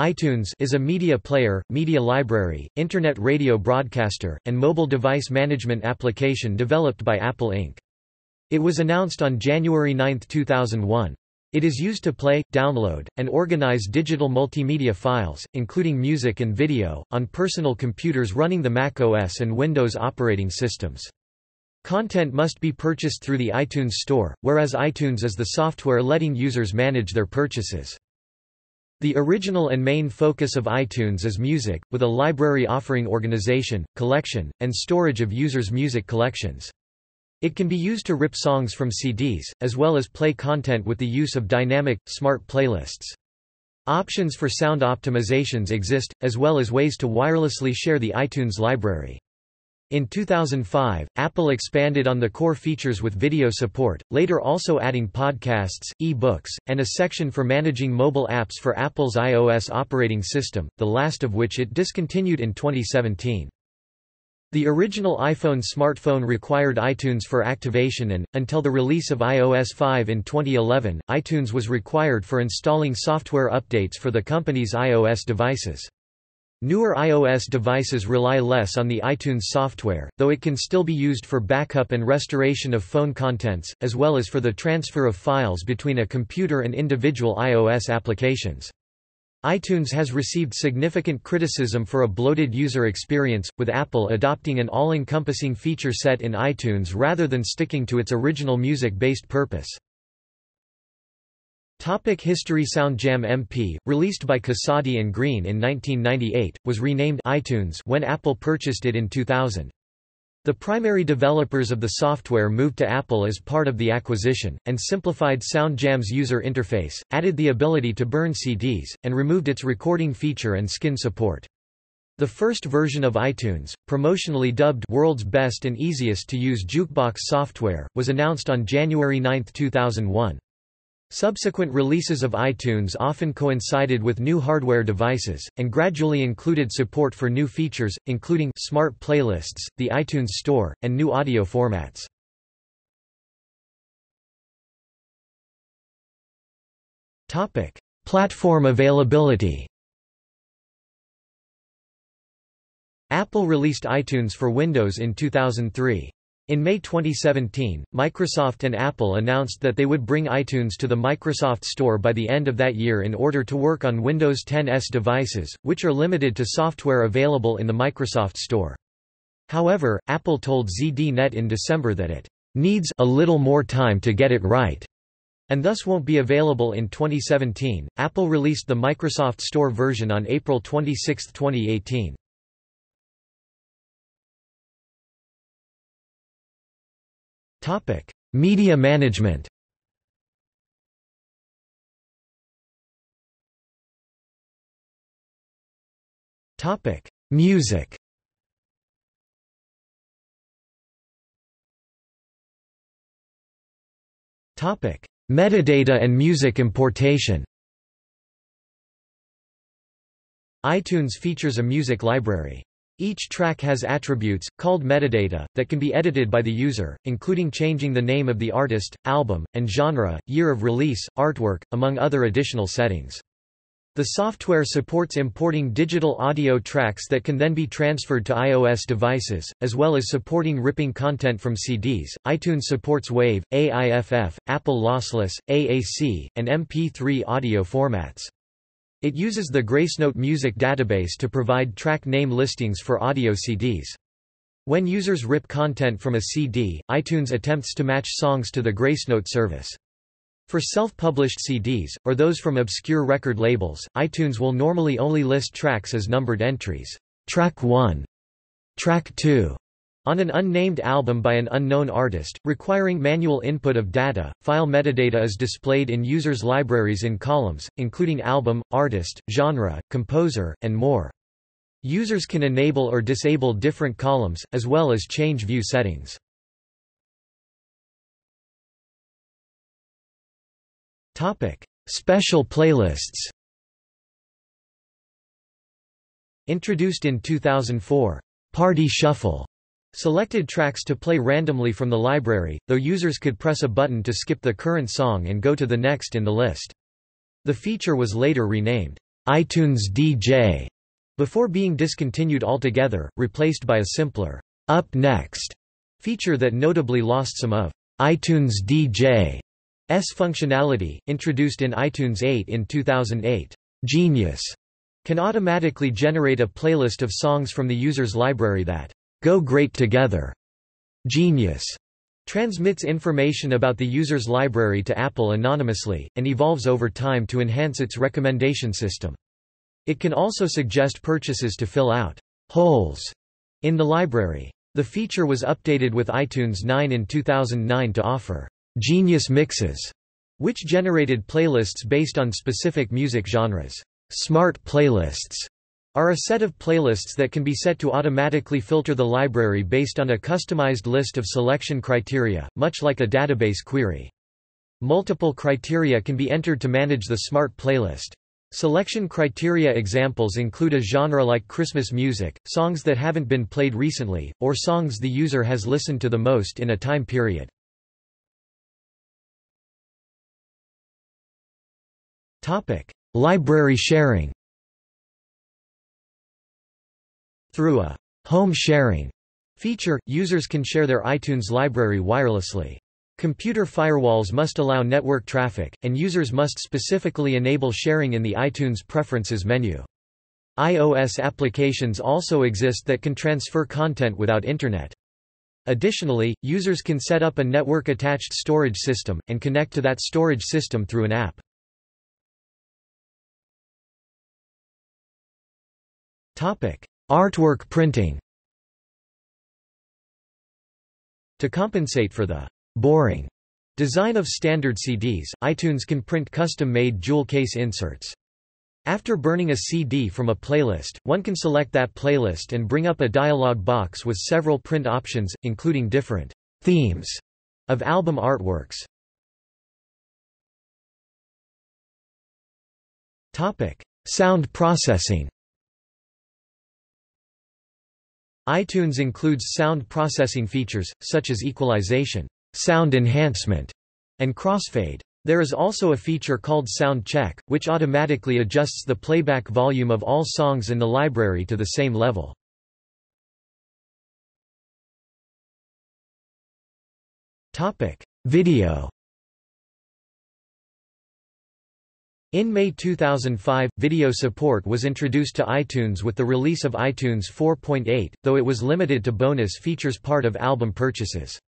iTunes is a media player, media library, internet radio broadcaster, and mobile device management application developed by Apple Inc. It was announced on January 9, 2001. It is used to play, download, and organize digital multimedia files, including music and video, on personal computers running the Mac OS and Windows operating systems. Content must be purchased through the iTunes Store, whereas iTunes is the software letting users manage their purchases. The original and main focus of iTunes is music, with a library offering organization, collection, and storage of users' music collections. It can be used to rip songs from CDs, as well as play content with the use of dynamic, smart playlists. Options for sound optimizations exist, as well as ways to wirelessly share the iTunes library. In 2005, Apple expanded on the core features with video support, later also adding podcasts, e-books, and a section for managing mobile apps for Apple's iOS operating system, the last of which it discontinued in 2017. The original iPhone smartphone required iTunes for activation and, until the release of iOS 5 in 2011, iTunes was required for installing software updates for the company's iOS devices. Newer iOS devices rely less on the iTunes software, though it can still be used for backup and restoration of phone contents, as well as for the transfer of files between a computer and individual iOS applications. iTunes has received significant criticism for a bloated user experience, with Apple adopting an all-encompassing feature set in iTunes rather than sticking to its original music-based purpose. Topic History SoundJam MP, released by Casady and Greene in 1998, was renamed iTunes when Apple purchased it in 2000. The primary developers of the software moved to Apple as part of the acquisition, and simplified SoundJam's user interface, added the ability to burn CDs, and removed its recording feature and skin support. The first version of iTunes, promotionally dubbed World's Best and Easiest to Use Jukebox Software, was announced on January 9, 2001. Subsequent releases of iTunes often coincided with new hardware devices, and gradually included support for new features, including smart playlists, the iTunes Store, and new audio formats. Platform availability Apple released iTunes for Windows in 2003. In May 2017, Microsoft and Apple announced that they would bring iTunes to the Microsoft Store by the end of that year in order to work on Windows 10s devices, which are limited to software available in the Microsoft Store. However, Apple told ZDNet in December that it needs a little more time to get it right and thus won't be available in 2017. Apple released the Microsoft Store version on April 26, 2018. Topic: Media management. Topic: Music. Topic: Metadata and music importation. iTunes features a music library. Each track has attributes, called metadata, that can be edited by the user, including changing the name of the artist, album, and genre, year of release, artwork, among other additional settings. The software supports importing digital audio tracks that can then be transferred to iOS devices, as well as supporting ripping content from CDs. iTunes supports WAV, AIFF, Apple Lossless, AAC, and MP3 audio formats. It uses the Gracenote music database to provide track name listings for audio CDs. When users rip content from a CD, iTunes attempts to match songs to the Gracenote service. For self-published CDs, or those from obscure record labels, iTunes will normally only list tracks as numbered entries. Track 1. Track 2 on an unnamed album by an unknown artist, requiring manual input of data, file metadata is displayed in users' libraries in columns, including album, artist, genre, composer, and more. Users can enable or disable different columns, as well as change view settings. Special playlists Introduced in 2004, Party Shuffle Selected tracks to play randomly from the library, though users could press a button to skip the current song and go to the next in the list. The feature was later renamed, iTunes DJ before being discontinued altogether, replaced by a simpler Up Next feature that notably lost some of iTunes DJ's functionality, introduced in iTunes 8 in 2008. Genius can automatically generate a playlist of songs from the user's library that go great together. Genius transmits information about the user's library to Apple anonymously, and evolves over time to enhance its recommendation system. It can also suggest purchases to fill out holes in the library. The feature was updated with iTunes 9 in 2009 to offer Genius Mixes, which generated playlists based on specific music genres. Smart playlists are a set of playlists that can be set to automatically filter the library based on a customized list of selection criteria, much like a database query. Multiple criteria can be entered to manage the smart playlist. Selection criteria examples include a genre like Christmas music, songs that haven't been played recently, or songs the user has listened to the most in a time period. Library sharing Through a home sharing feature, users can share their iTunes library wirelessly. Computer firewalls must allow network traffic, and users must specifically enable sharing in the iTunes Preferences menu. iOS applications also exist that can transfer content without Internet. Additionally, users can set up a network-attached storage system, and connect to that storage system through an app. Artwork printing To compensate for the boring design of standard CDs, iTunes can print custom-made jewel case inserts. After burning a CD from a playlist, one can select that playlist and bring up a dialog box with several print options, including different themes of album artworks. Topic: Sound processing iTunes includes sound processing features, such as equalization sound enhancement, and crossfade. There is also a feature called Sound Check, which automatically adjusts the playback volume of all songs in the library to the same level. Video In May 2005, video support was introduced to iTunes with the release of iTunes 4.8, though it was limited to bonus features part of album purchases.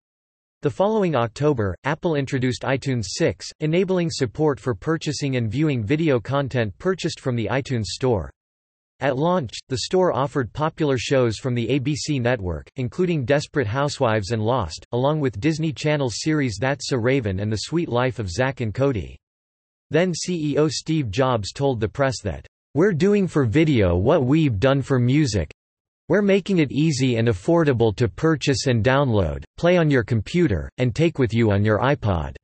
The following October, Apple introduced iTunes 6, enabling support for purchasing and viewing video content purchased from the iTunes Store. At launch, the store offered popular shows from the ABC network, including Desperate Housewives and Lost, along with Disney Channel's series That's So Raven and The Sweet Life of Zack and Cody. Then CEO Steve Jobs told the press that, "...we're doing for video what we've done for music, we're making it easy and affordable to purchase and download, play on your computer, and take with you on your iPod."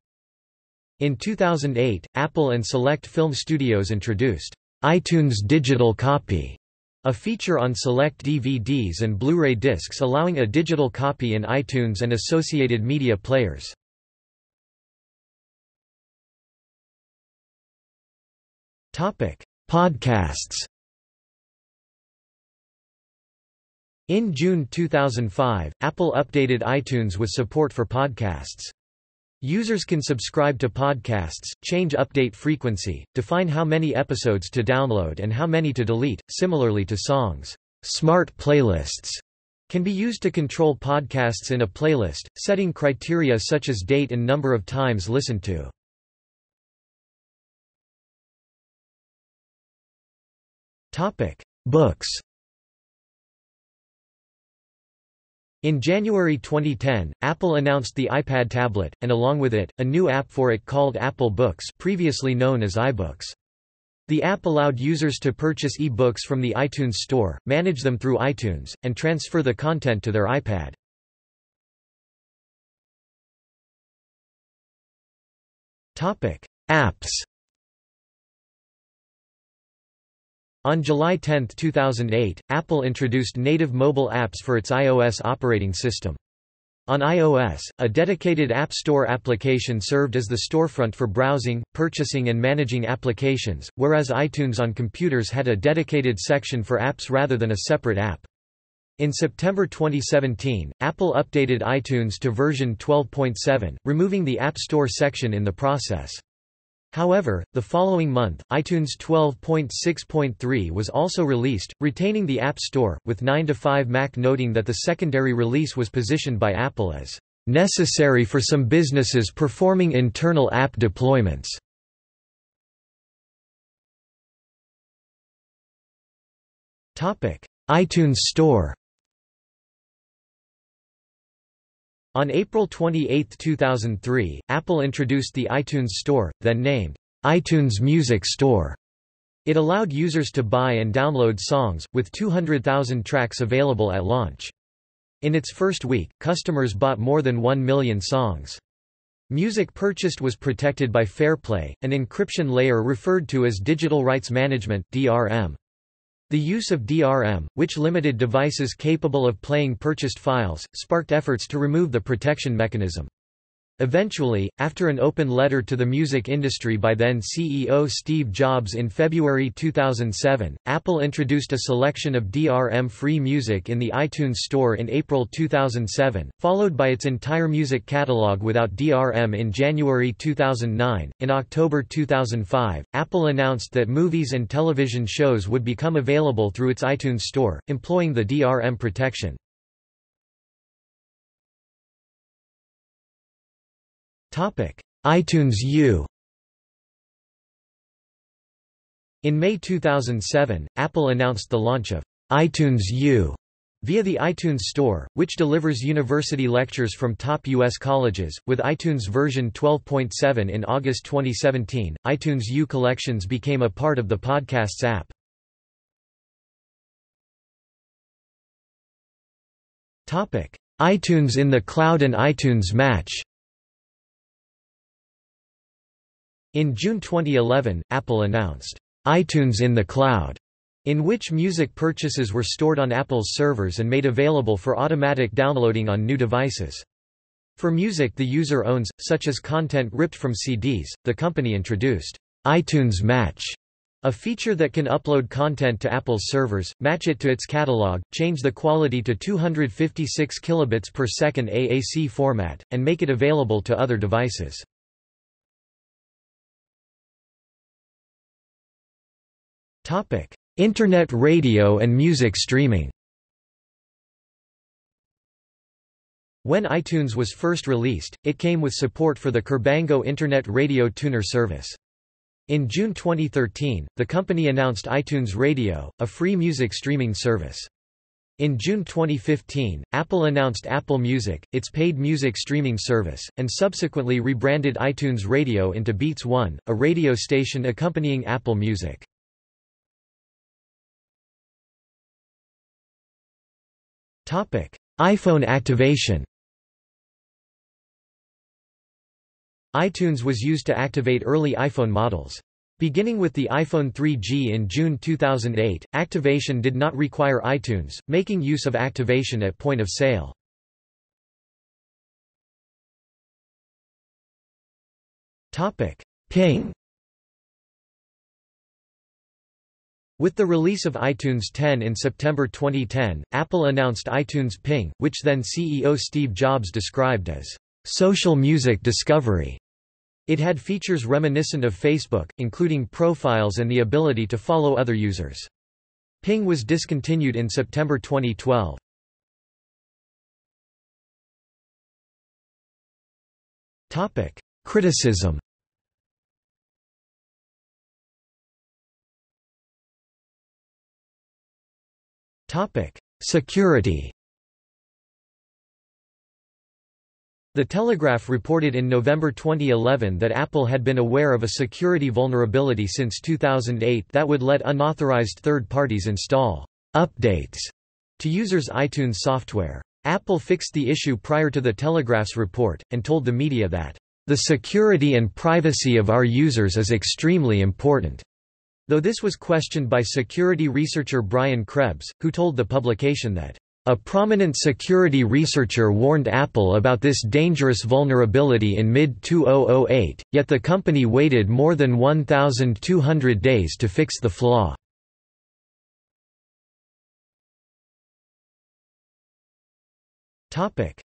In 2008, Apple and select film studios introduced iTunes Digital Copy, a feature on select DVDs and Blu-ray discs allowing a digital copy in iTunes and associated media players. Podcasts In June 2005, Apple updated iTunes with support for podcasts. Users can subscribe to podcasts, change update frequency, define how many episodes to download and how many to delete, similarly to songs. Smart playlists can be used to control podcasts in a playlist, setting criteria such as date and number of times listened to. Books In January 2010, Apple announced the iPad tablet, and along with it, a new app for it called Apple Books previously known as iBooks. The app allowed users to purchase e-books from the iTunes Store, manage them through iTunes, and transfer the content to their iPad. Apps On July 10, 2008, Apple introduced native mobile apps for its iOS operating system. On iOS, a dedicated App Store application served as the storefront for browsing, purchasing and managing applications, whereas iTunes on computers had a dedicated section for apps rather than a separate app. In September 2017, Apple updated iTunes to version 12.7, removing the App Store section in the process. However, the following month, iTunes 12.6.3 was also released, retaining the App Store, with 9to5 Mac noting that the secondary release was positioned by Apple as necessary for some businesses performing internal app deployments. iTunes Store On April 28, 2003, Apple introduced the iTunes Store, then named iTunes Music Store. It allowed users to buy and download songs, with 200,000 tracks available at launch. In its first week, customers bought more than 1 million songs. Music purchased was protected by Fairplay, an encryption layer referred to as Digital Rights Management DRM. The use of DRM, which limited devices capable of playing purchased files, sparked efforts to remove the protection mechanism. Eventually, after an open letter to the music industry by then CEO Steve Jobs in February 2007, Apple introduced a selection of DRM-free music in the iTunes Store in April 2007, followed by its entire music catalog without DRM in January 2009. In October 2005, Apple announced that movies and television shows would become available through its iTunes Store, employing the DRM protection. iTunes U In May 2007, Apple announced the launch of iTunes U via the iTunes Store, which delivers university lectures from top U.S. colleges. With iTunes version 12.7 in August 2017, iTunes U collections became a part of the Podcasts app. iTunes in the Cloud and iTunes Match In June 2011, Apple announced, iTunes in the Cloud, in which music purchases were stored on Apple's servers and made available for automatic downloading on new devices. For music the user owns, such as content ripped from CDs, the company introduced iTunes Match, a feature that can upload content to Apple's servers, match it to its catalog, change the quality to 256 kilobits per second AAC format, and make it available to other devices. Internet radio and music streaming When iTunes was first released, it came with support for the Kerbango Internet Radio Tuner service. In June 2013, the company announced iTunes Radio, a free music streaming service. In June 2015, Apple announced Apple Music, its paid music streaming service, and subsequently rebranded iTunes Radio into Beats One, a radio station accompanying Apple Music. iPhone activation iTunes was used to activate early iPhone models. Beginning with the iPhone 3G in June 2008, activation did not require iTunes, making use of activation at point of sale. Ping With the release of iTunes 10 in September 2010, Apple announced iTunes Ping, which then CEO Steve Jobs described as social music discovery. It had features reminiscent of Facebook, including profiles and the ability to follow other users. Ping was discontinued in September 2012. Topic: Criticism Security The Telegraph reported in November 2011 that Apple had been aware of a security vulnerability since 2008 that would let unauthorized third parties install updates to users' iTunes software. Apple fixed the issue prior to the Telegraph's report, and told the media that, "...the security and privacy of our users is extremely important." Though this was questioned by security researcher Brian Krebs, who told the publication that, A prominent security researcher warned Apple about this dangerous vulnerability in mid-2008, yet the company waited more than 1,200 days to fix the flaw.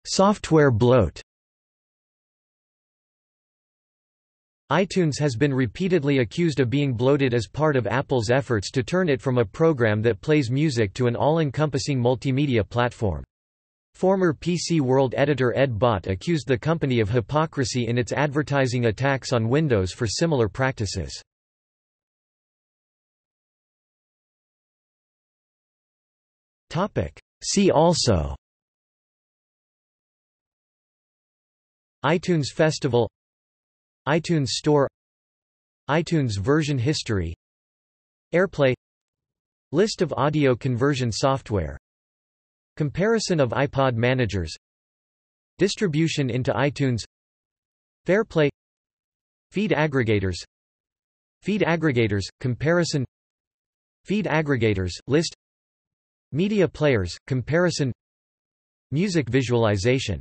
Software bloat iTunes has been repeatedly accused of being bloated as part of Apple's efforts to turn it from a program that plays music to an all-encompassing multimedia platform. Former PC World editor Ed Bott accused the company of hypocrisy in its advertising attacks on Windows for similar practices. See also iTunes Festival iTunes Store iTunes version history AirPlay List of audio conversion software Comparison of iPod managers Distribution into iTunes Fairplay Feed aggregators Feed aggregators, comparison Feed aggregators, list Media players, comparison Music visualization